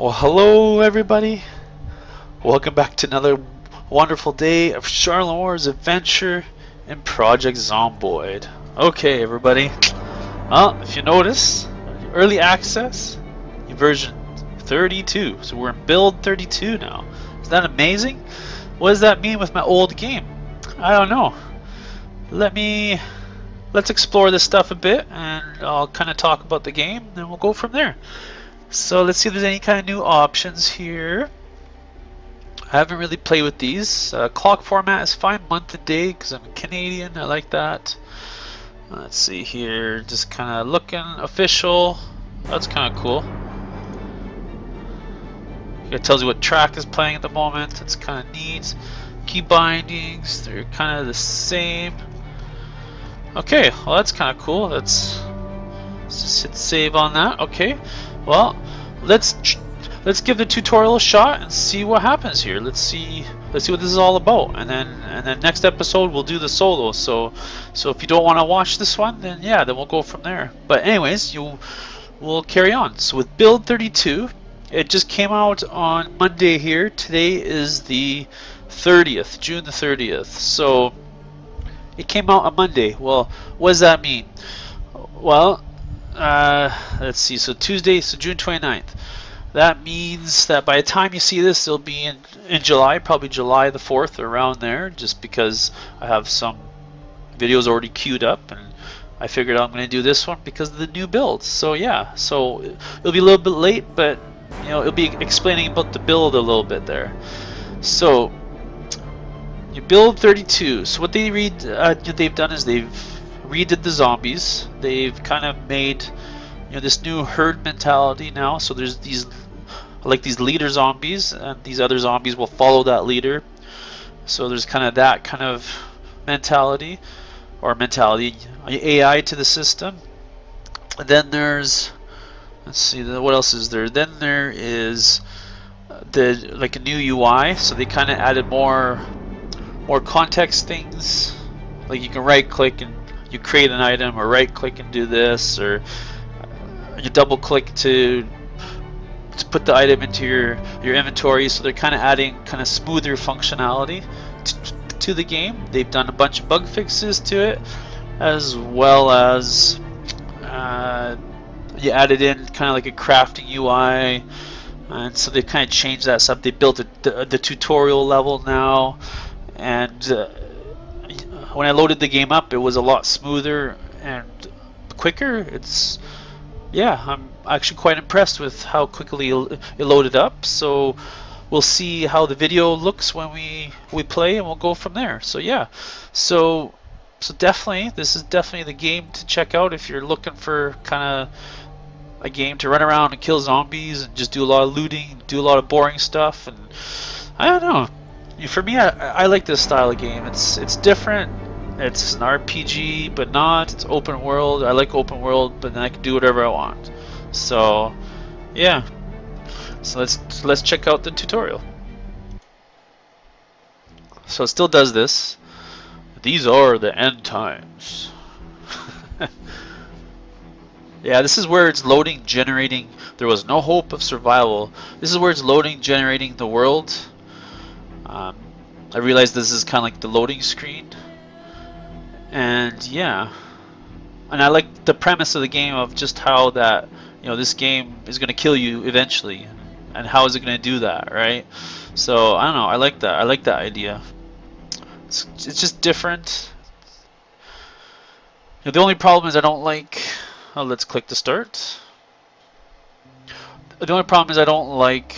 Well, hello everybody. Welcome back to another wonderful day of Wars adventure in Project Zomboid. Okay, everybody. Well, if you notice, early access, version 32. So we're in build 32 now. Is that amazing? What does that mean with my old game? I don't know. Let me let's explore this stuff a bit and I'll kind of talk about the game and we'll go from there. So let's see if there's any kind of new options here. I haven't really played with these. Uh, clock format is fine, month and day, because I'm Canadian. I like that. Let's see here, just kind of looking official. That's kind of cool. It tells you what track is playing at the moment. It's kind of neat. Key bindings, they're kind of the same. Okay, well that's kind of cool. Let's, let's just hit save on that. Okay, well let's let's give the tutorial a shot and see what happens here. Let's see let's see what this is all about. And then and then next episode we'll do the solo. So so if you don't want to watch this one, then yeah, then we'll go from there. But anyways, you we'll carry on. So with build 32, it just came out on Monday here. Today is the 30th, June the 30th. So it came out on Monday. Well, what does that mean? Well, uh, let's see. So Tuesday, so June 29th. That means that by the time you see this, it'll be in, in July, probably July the 4th, around there, just because I have some videos already queued up and I figured I'm going to do this one because of the new build. So yeah, so it'll be a little bit late, but you know, it'll be explaining about the build a little bit there. So, you build 32. So what they read, uh, they've done is they've redid the zombies. They've kind of made, you know, this new herd mentality now. So there's these, like these leader zombies, and these other zombies will follow that leader. So there's kind of that kind of mentality, or mentality, AI to the system. And then there's let's see what else is there then there is uh, the like a new UI so they kind of added more more context things like you can right click and you create an item or right click and do this or you double click to to put the item into your your inventory so they're kind of adding kind of smoother functionality to, to the game they've done a bunch of bug fixes to it as well as uh, you added in kind of like a crafting UI, and so they kind of changed that stuff. They built a, the, the tutorial level now, and uh, when I loaded the game up, it was a lot smoother and quicker. It's yeah, I'm actually quite impressed with how quickly it loaded up. So we'll see how the video looks when we we play, and we'll go from there. So yeah, so so definitely this is definitely the game to check out if you're looking for kind of a game to run around and kill zombies and just do a lot of looting, do a lot of boring stuff, and I don't know. For me, I, I like this style of game. It's it's different. It's an RPG, but not. It's open world. I like open world, but then I can do whatever I want. So, yeah. So let's let's check out the tutorial. So it still does this. These are the end times. Yeah, this is where it's loading, generating. There was no hope of survival. This is where it's loading, generating the world. Um, I realize this is kind of like the loading screen. And yeah. And I like the premise of the game of just how that, you know, this game is going to kill you eventually. And how is it going to do that, right? So, I don't know. I like that. I like that idea. It's, it's just different. You know, the only problem is I don't like Oh, let's click to start. The only problem is I don't like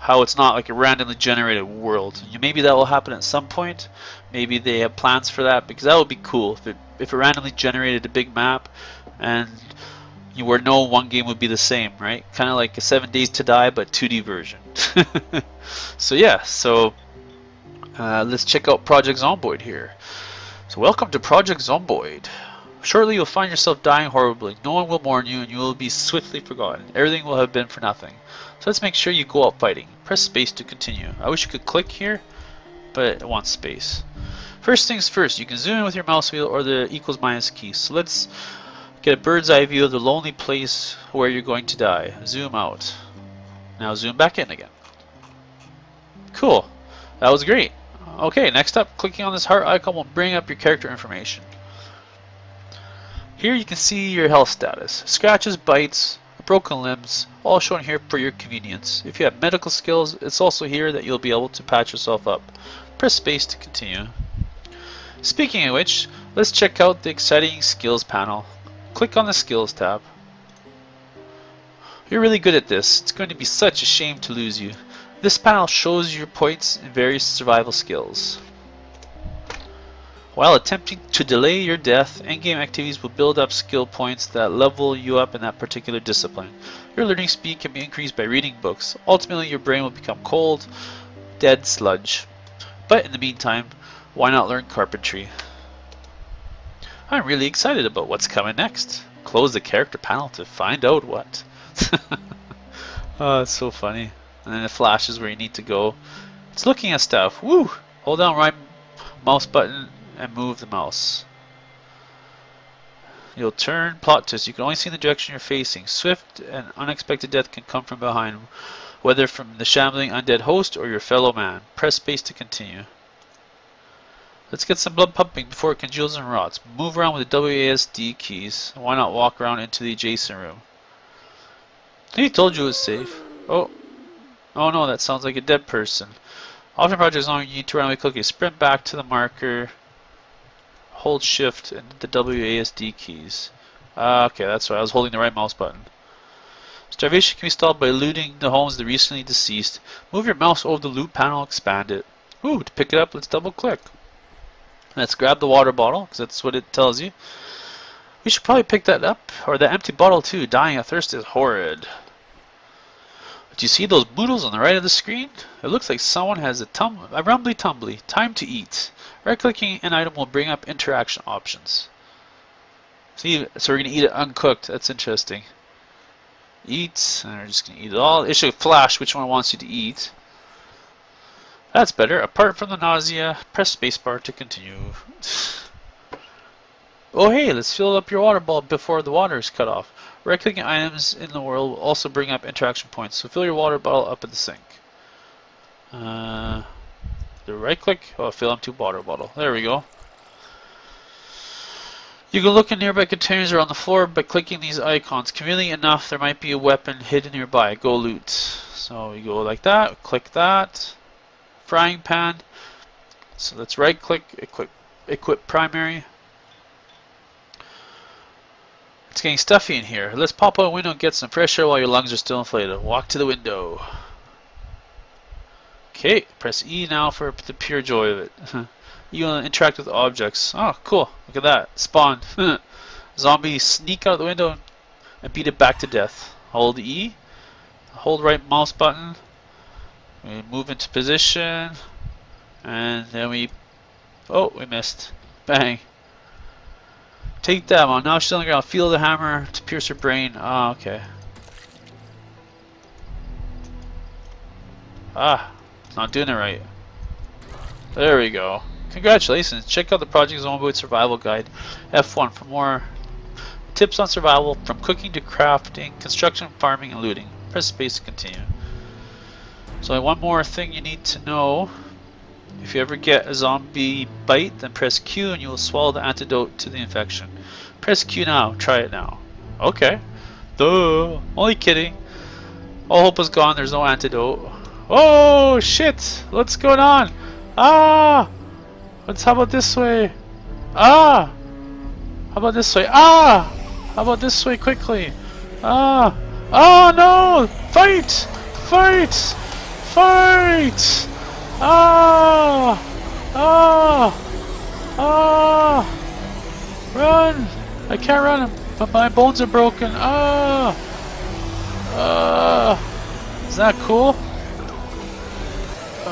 how it's not like a randomly generated world. Maybe that will happen at some point. Maybe they have plans for that because that would be cool if it if it randomly generated a big map and you were no one game would be the same, right? Kind of like a Seven Days to Die but 2D version. so yeah, so uh, let's check out Project Zomboid here. So welcome to Project Zomboid. Shortly you'll find yourself dying horribly. No one will mourn you and you will be swiftly forgotten. Everything will have been for nothing. So let's make sure you go out fighting. Press space to continue. I wish you could click here, but it wants space. First things first, you can zoom in with your mouse wheel or the equals minus key. So let's get a bird's eye view of the lonely place where you're going to die. Zoom out. Now zoom back in again. Cool. That was great. Okay, next up, clicking on this heart icon will bring up your character information. Here you can see your health status. Scratches, bites, broken limbs, all shown here for your convenience. If you have medical skills, it's also here that you'll be able to patch yourself up. Press space to continue. Speaking of which, let's check out the exciting skills panel. Click on the skills tab. You're really good at this. It's going to be such a shame to lose you. This panel shows your points in various survival skills. While attempting to delay your death, endgame activities will build up skill points that level you up in that particular discipline. Your learning speed can be increased by reading books. Ultimately, your brain will become cold, dead sludge. But in the meantime, why not learn carpentry? I'm really excited about what's coming next. Close the character panel to find out what. oh, it's so funny. And then it flashes where you need to go. It's looking at stuff. Woo! Hold down right mouse button and move the mouse. You'll turn plot twist. You can only see the direction you're facing. Swift and unexpected death can come from behind, whether from the shambling undead host or your fellow man. Press space to continue. Let's get some blood pumping before it congeals and rots. Move around with the WASD keys. Why not walk around into the adjacent room? He told you it was safe. Oh. Oh no, that sounds like a dead person. Often projects long you need to randomly click sprint back to the marker. Hold shift and the WASD keys. Uh, okay, that's why I was holding the right mouse button. Starvation can be stalled by looting the homes of the recently deceased. Move your mouse over the loot panel, expand it. Ooh, to pick it up, let's double click. Let's grab the water bottle, because that's what it tells you. We should probably pick that up, or the empty bottle too. Dying of thirst is horrid. Do you see those moodles on the right of the screen? It looks like someone has a, tum a rumbly tumbly. Time to eat. Right-clicking an item will bring up interaction options. See, so we're going to eat it uncooked. That's interesting. Eat, and we're just going to eat it all. It should flash which one wants you to eat. That's better. Apart from the nausea, press spacebar to continue. oh hey, let's fill up your water bottle before the water is cut off. Right-clicking items in the world will also bring up interaction points, so fill your water bottle up in the sink. Uh, the right-click, oh, fill empty water bottle. There we go. You can look in nearby containers or on the floor by clicking these icons. Conveniently enough, there might be a weapon hidden nearby. Go loot. So you go like that, click that frying pan. So let's right click, equip, equip primary. It's getting stuffy in here. Let's pop out a window and get some fresh air while your lungs are still inflated. Walk to the window. Okay, press E now for the pure joy of it. you want to interact with objects. Oh, cool. Look at that. Spawn. Zombie sneak out the window and beat it back to death. Hold E. Hold right mouse button we move into position, and then we, oh, we missed. Bang. Take that one. Now she's on the ground. Feel the hammer to pierce her brain. Oh, okay. Ah, not doing it right. There we go. Congratulations. Check out the Project Zomboid Survival Guide F1 for more tips on survival from cooking to crafting, construction, farming, and looting. Press space to continue. So one more thing you need to know. If you ever get a zombie bite, then press Q and you will swallow the antidote to the infection. Press Q now. Try it now. Okay. Duh. Only kidding. All hope is gone. There's no antidote. Oh, shit. What's going on? Ah! Let's, how about this way? Ah! How about this way? Ah! How about this way quickly? Ah! Oh no! Fight! Fight! Fight! Ah! Ah! Ah! Run! I can't run, but my bones are broken. Ah! Ah! Is that cool?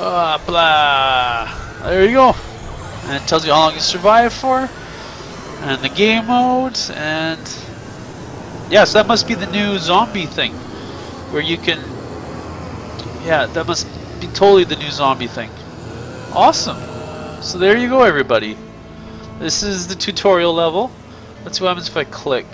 Ah, blah! There you go. And it tells you how long you survive for, and the game modes, and yes, that must be the new zombie thing, where you can yeah, that must be totally the new zombie thing. Awesome. So there you go, everybody. This is the tutorial level. Let's see what happens if I click.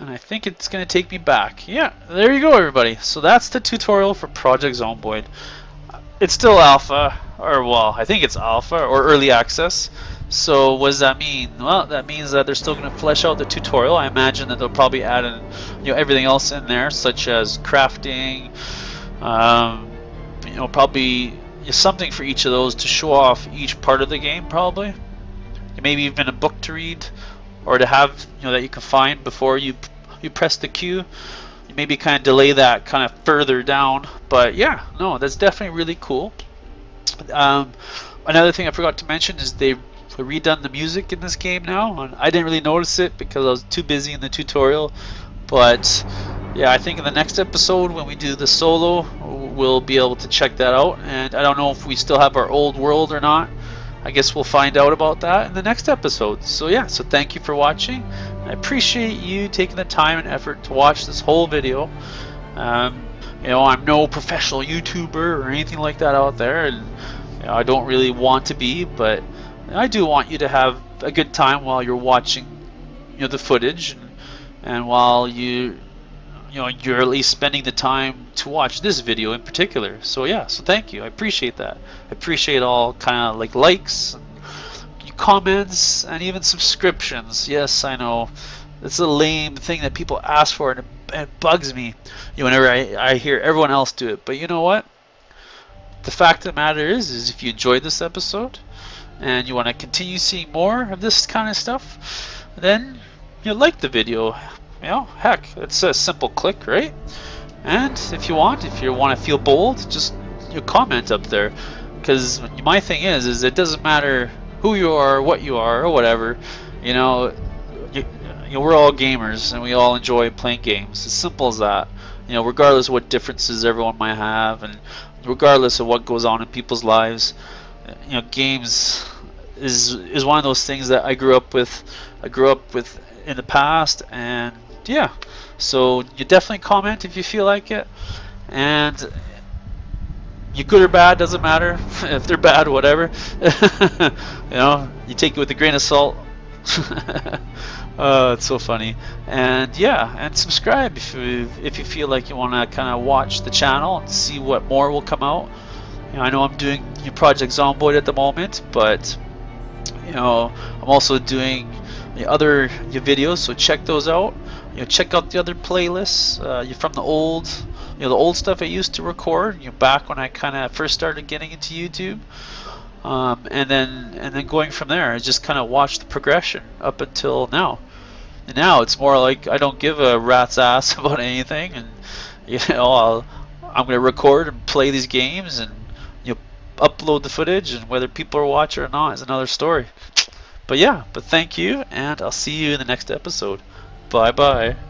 And I think it's going to take me back. Yeah, there you go, everybody. So that's the tutorial for Project Zomboid. It's still alpha, or well, I think it's alpha or early access. So what does that mean? Well, that means that they're still going to flesh out the tutorial. I imagine that they'll probably add in, you know, everything else in there, such as crafting, um, you know, probably something for each of those to show off each part of the game, probably. Maybe even a book to read or to have you know that you can find before you you press the Q. Maybe kind of delay that kind of further down. But yeah, no, that's definitely really cool. Um, another thing I forgot to mention is they've redone the music in this game now. And I didn't really notice it because I was too busy in the tutorial. But yeah, I think in the next episode when we do the solo, we'll be able to check that out. And I don't know if we still have our old world or not. I guess we'll find out about that in the next episode. So yeah, so thank you for watching. I appreciate you taking the time and effort to watch this whole video. Um, you know, I'm no professional YouTuber or anything like that out there, and you know, I don't really want to be, but I do want you to have a good time while you're watching, you know, the footage, and, and while you you know you're at least spending the time to watch this video in particular. So yeah so thank you. I appreciate that. I appreciate all kind of like likes comments and even subscriptions. Yes I know. It's a lame thing that people ask for and it, it bugs me you know, whenever I, I hear everyone else do it. But you know what? The fact of the matter is is if you enjoyed this episode and you want to continue seeing more of this kind of stuff then you like the video you know, heck, it's a simple click, right? And if you want, if you want to feel bold, just you comment up there. Because my thing is, is it doesn't matter who you are, what you are, or whatever. You know, you, you know, we're all gamers and we all enjoy playing games. As simple as that. You know, regardless of what differences everyone might have, and regardless of what goes on in people's lives, you know, games is is one of those things that I grew up with. I grew up with in the past, and yeah, so you definitely comment if you feel like it, and you good or bad doesn't matter. if they're bad, whatever. you know, you take it with a grain of salt. oh, it's so funny. And yeah, and subscribe if you if you feel like you want to kind of watch the channel and see what more will come out. You know, I know I'm doing your Project Zomboid at the moment, but you know, I'm also doing the other your videos, so check those out you know, check out the other playlists uh, from the old, you know, the old stuff I used to record. You know, back when I kind of first started getting into YouTube, um, and then and then going from there, I just kind of watched the progression up until now. And now it's more like I don't give a rat's ass about anything, and you know, I'll, I'm gonna record and play these games and you know, upload the footage, and whether people are watching or not is another story. But yeah, but thank you, and I'll see you in the next episode. Bye bye.